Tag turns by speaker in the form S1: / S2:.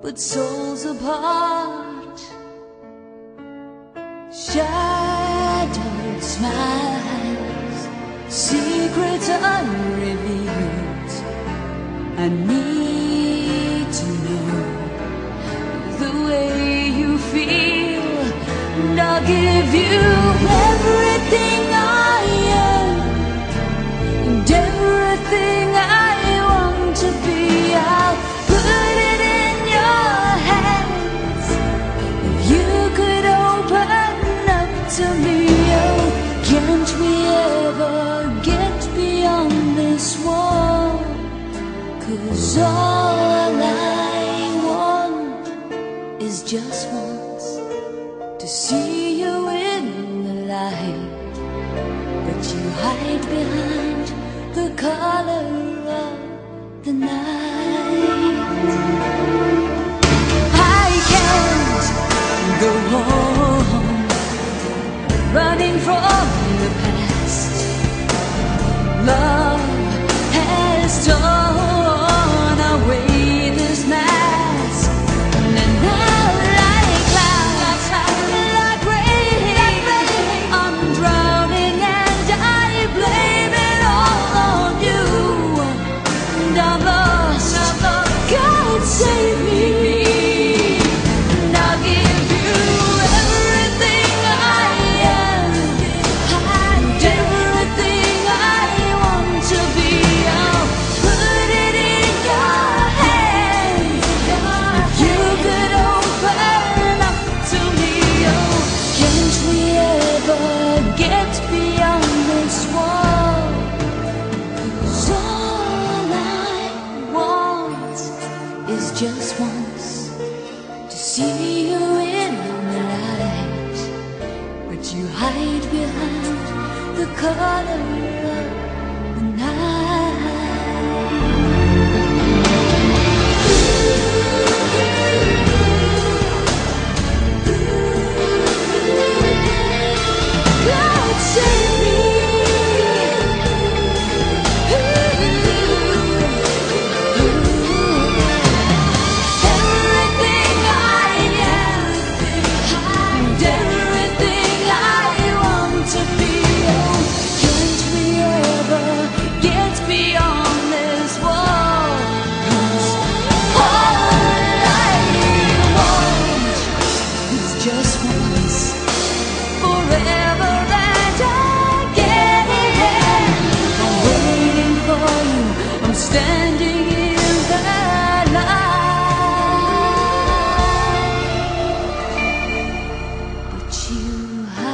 S1: but souls apart. Shadowed smiles, secrets unrevealed. I need to know the way you feel, and I'll give you. But you hide behind the color of the night. I can't go on running from the past. Love just once to see you in the light, but you hide behind the color. you